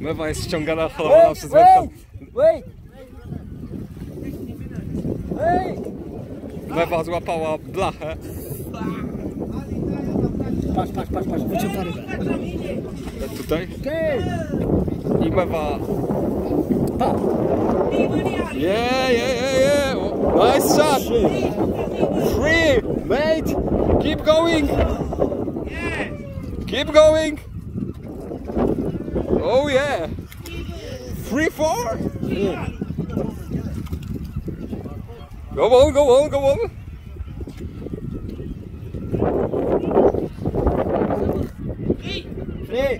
Mewa jest ściągana, holowana przez wędkę. wait! Wait! Mewa złapała blachę. Patrz, patrz, patrz, patrz, wyciąga rybę. Tutaj. Okej! I mewa. Pa! Yeah, yeah, yeah, yeah. Nice shot. Three, mate. Keep going. Keep going. Oh yeah. Three, four. Go on, go on, go on. Three!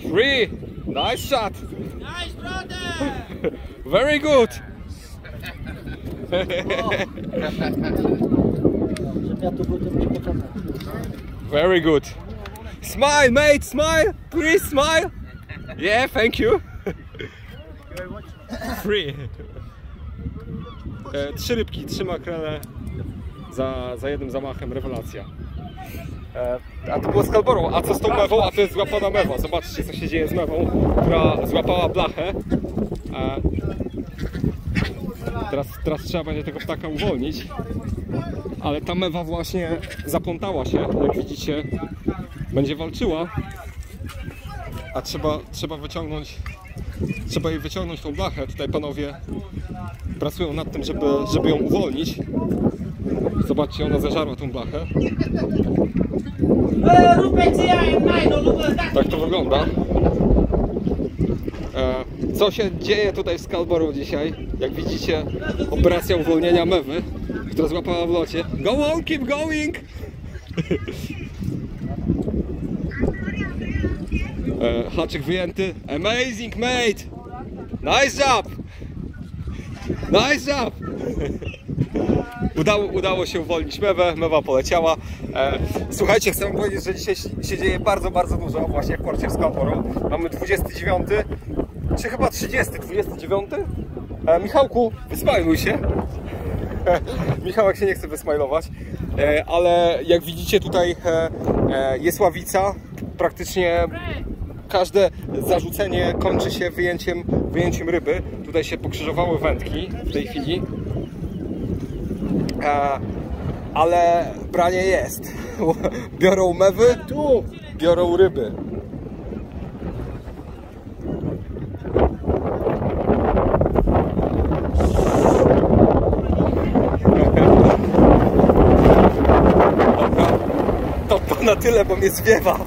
Three. Nice shot. Nice, brother! Very good. Żeby ja tu był, to będzie początek. Very good. Smile, mate, smile. Please smile. Yeah, thank you. Free. E, trzy rybki, trzy makrele za, za jednym zamachem, rewelacja. E, a to było z kalborą, a co z tą mewą? A to jest złapana mewa. Zobaczcie co się dzieje z mewą, która złapała blachę. E, teraz, teraz trzeba będzie tego ptaka uwolnić. Ale ta mewa właśnie zaplątała się, jak widzicie, będzie walczyła, a trzeba, trzeba wyciągnąć, trzeba jej wyciągnąć tą blachę. Tutaj panowie pracują nad tym, żeby, żeby ją uwolnić. Zobaczcie, ona zeżarła tą blachę. Lupă, da! Tak to wygląda. E, Co się dzieje tutaj w Scalboro dzisiaj? Jak widzicie, operacja uwolnienia mewy, która złapała w locie. Go on, keep going! E, Haczyk wyjęty. Amazing, mate! Nice job! Nice job! Udało, udało się uwolnić mewę, mewa poleciała. E, słuchajcie, chcę powiedzieć, że dzisiaj się dzieje bardzo, bardzo dużo właśnie w porcie w Scalboro. Mamy 29, czy chyba 30, 29? E, Michałku, wysmajluj się. Michałek się nie chce wysmajlować, e, ale jak widzicie tutaj jest ławica, praktycznie każde zarzucenie kończy się wyjęciem, wyjęciem ryby. Tutaj się pokrzyżowały wędki w tej chwili. E, ale branie jest. Biorą mewy, tu biorą ryby. To, to na tyle, bo mnie zwiewa.